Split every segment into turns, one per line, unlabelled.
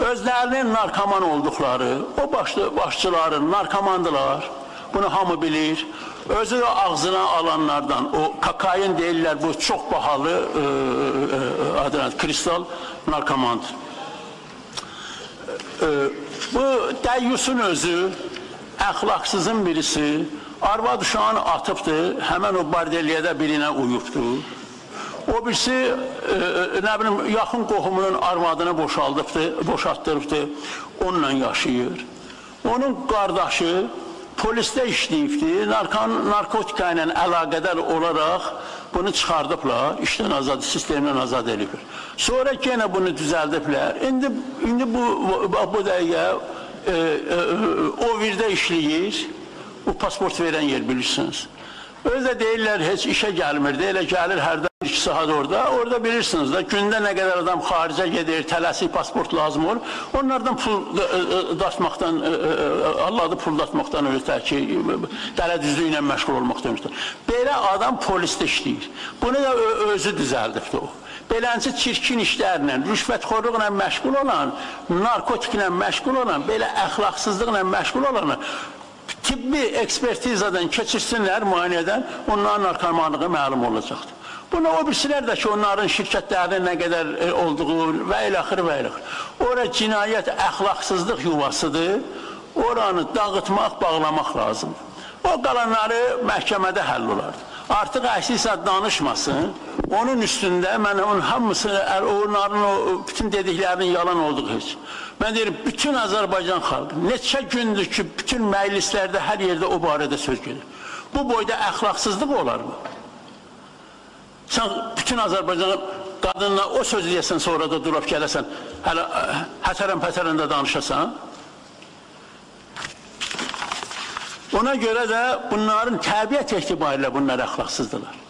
özlərinin narkoman olduqları, o başlı başçıların narkomandılar. Bunu hamı bilir. Özü də ağzına alanlardan, o kakain deyirlər, bu çox bahalı e, e, adına kristal narkomandır. E, bu dəyyusun özü əxlaqsızın birisi, arvad uşağını atıbdır, həmən o bardelyədə birinə uyubdur. O birisi e, e, nə bilim yaxın qohumunun arvadını boşaldıbdı, boşaltdırıbdı, onunla yaşayır. Onun qardaşı polisdə işləyibdi, narkan, narkotika ilə əlaqədar olaraq bunu çıxardıblar, işdən azad, sistemdən azad ediblər. Sonra yenə bunu düzəldiblər. İndi indi bu bu, bu dəqiqə e, e, o virdə işləyir. Bu pasport verən yer bilirsiniz. Özü də deyirlər heç işə gəlmir. Elə gəlir hərdən 2 saat orada. Orada bilirsiniz də gündə nə qədər adam xaricə gedir, tələsik pasport lazım olur. Onlardan pul daşmaqdan Allah'ı pul datmaqdan ötər ki, dələ düzlüyü ilə məşğul olmaqdan ötər. Belə adam polisdə işləyir. Bunu da özü düzəldibdi o. Beləncə çirkin işlərlə, rüşvətxorluqla məşğul olan, narkotiklə məşğul olan, belə əxlaqsızlıqla məşğul olan tibbi ekspertizadan keçirsinlər müayinədən, onların narkomanlığı məlum olacaqdır. Buna o birisilər də ki, onların şirkətlərinin nə qədər e, olduğu və ilaxır və ilaxır. Ora cinayət əxlaqsızlıq yuvasıdır. Oranı dağıtmaq, bağlamaq lazımdır. O qalanları məhkəmədə həll olardı. Artıq əksisa danışmasın. Onun üstündə mən onun hamısını, onların o bütün dediklərinin yalan olduğu heç. Mən deyirəm, bütün Azərbaycan xalqı neçə gündür ki, bütün məclislərdə hər yerdə o barədə söz gedir. Bu boyda əxlaqsızlıq olarmı? Sən bütün Azərbaycan qadınla o söz deyəsən, sonra da durub gələsən, hələ hətərən-pətərəndə danışasan. Ona görə də bunların təbiət etibarilə bunlar əxlaqsızdırlar.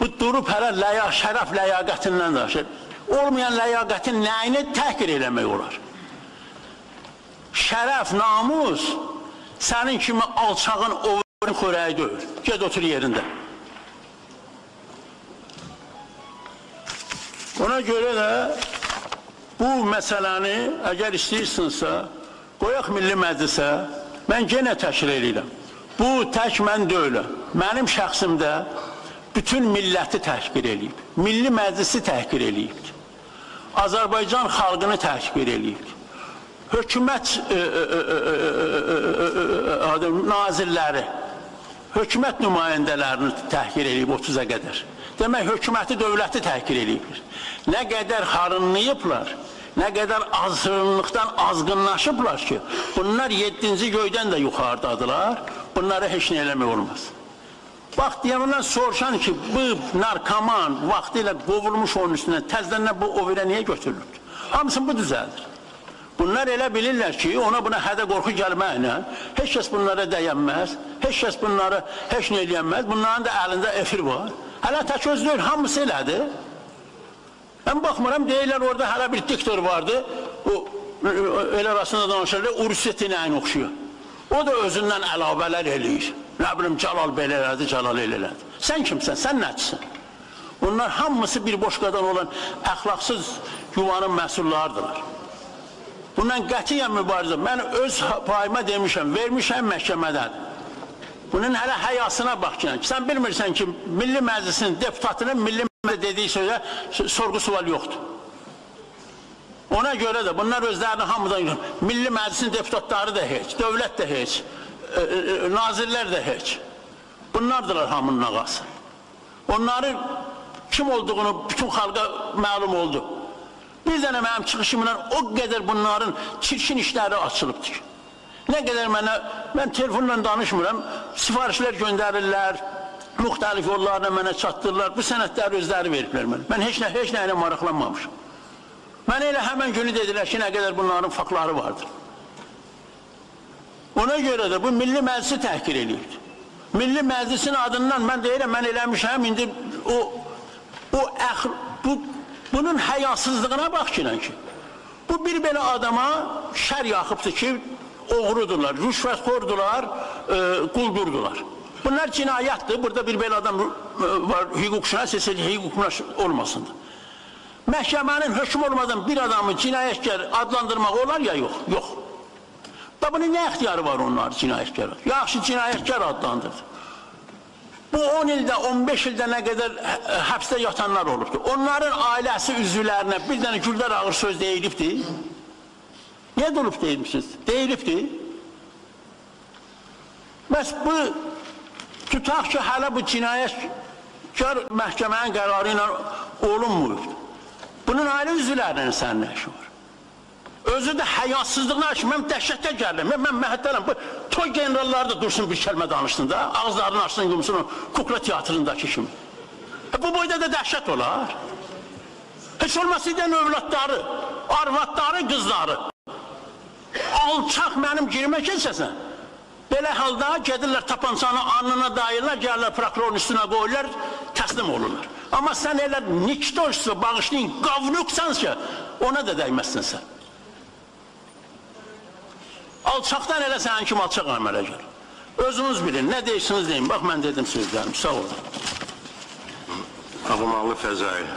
Bu durub hələ ləya, şərəf ləyaqətindən danışır. Olmayan ləyaqətin nəyini təhqir eləmək olar? Şərəf, namus sənin kimi alçağın ovun xörəyi deyil. Ged otur yerində. Ona görə də bu məsələni əgər istəyirsinizsə, qoyaq Milli Məclisə, Mən yenə təkrar edirəm. Bu tək mən deyiləm. Mənim şəxsimdə bütün milləti təhqir eləyib. Milli Məclisi təhqir eləyib. Azərbaycan xalqını təhqir eləyib. Hökumət ə, ə, ə, nazirləri, hökumət nümayəndələrini təhqir eləyib 30-a qədər. Demək, hökuməti, dövləti təhqir eləyibdir. Nə qədər xarınlayıblar, nə qədər azğınlıqdan azğınlaşıblar ki, bunlar 7-ci göydən də yuxarıdadılar, bunlara heç nə eləmək olmaz. Bax, deyəmdən soruşan ki, bu narkoman vaxtı ilə qovulmuş onun üstünə, təzdən bu o verə niyə götürülür? Hamısını bu düzəldir. Bunlar elə bilirlər ki, ona buna hədə qorxu gəlməklə heç kəs bunlara dəyənməz, heç kəs bunları heç nə eləyənməz, bunların da əlində efir var. Hələ tək öz deyil, hamısı elədir. Mən baxmıram, deyirlər orada hələ bir diktor vardı, o el arasında danışırlar, Ursiyyət ilə oxşuyor. O da özündən əlavələr eləyir. Nə bilim, Cəlal belə elədi, Cəlal elə elədi. Sən kimsən, sən nəçisən? Onlar hamısı bir boş qadan olan əxlaqsız yuvanın məhsullardılar. Bundan qətiyyən mübarizə. Mən öz payıma demişəm, vermişəm məhkəmədən. Bunun hələ həyasına bax ki, sən bilmirsən ki, Milli Məclisin deputatının Milli dediyi sözə sorğu sual yoxdur. Ona görə də bunlar özlərini hamıdan Milli Məclisin deputatları da heç, dövlət də heç, e, e, e, nazirlər də heç. Bunlardılar hamının ağası. Onların kim olduğunu bütün xalqa məlum oldu. Bir dənə mənim çıxışımla o qədər bunların çirkin işləri açılıbdır. Nə qədər mənə, mən telefonla danışmıram, sifarişlər göndərirlər, müxtəlif yollarla mənə çatdırırlar. Bu sənədləri özləri veriblər mənə. Mən heç nə, heç nə ilə maraqlanmamışam. Mənə elə həmən günü dedilər ki, nə qədər bunların faktları vardır. Ona görə də bu Milli Məclisi təhqir eləyir. Milli Məclisin adından mən deyirəm, mən eləmişəm, indi o, o əx, bu, bunun həyasızlığına bax ki, ki. Bu bir belə adama şər yaxıbdır ki, oğrudurlar, rüşvətxordular, e, quldurdular. Bunlar cinayətdir. Burada bir belə adam var, hüquqşünas, hüquqşünas olmasındır. Məhkəmənin hökm olmadan bir adamı cinayətkar adlandırmaq olar ya yox? Yox. Da bunun nə ixtiyarı var onlar cinayətkar? Yaxşı cinayətkar adlandırdı. Bu 10 ildə, 15 ildə nə qədər hə- həbsdə yatanlar olubdur. Onların ailəsi üzvlərinə bir dənə güllər ağır söz deyilibdir. Niyə durub deyilmişsiniz? Deyilibdir. Bəs bu tutaq ki, hələ bu cinayətkar məhkəmənin qərarı ilə olunmuyubdur. Bunun ailə üzvlərinin sənin nə işi var? Özü də həyasızlığına ki, mən dəhşətə gəldim. Mən, mən məhəttələm. Bu toy generalları da dursun bir kəlmə danışsın da. Ağızlarını açsın, yumsun o kukla teatrındakı kimi. E, bu boyda da dəhşət olar. Heç olmasa idən övladları, arvadları, qızları. Alçaq mənim girmə keçəsən. Belə halda gedirlər tapançanı alnına dayırlar, gəlirlər prokurorun üstünə qoyurlar, təslim olurlar. Amma sən elə niktoşsa, bağışlayın, qavnuksan ki, ona da dəyməzsən sən. Alçaqdan elə sənin kimi alçaq əmələ gəl. Özünüz bilin, nə deyirsiniz deyin. Bax, mən dedim sözlərimi, sağ olun.
Ağımalı Fəzail.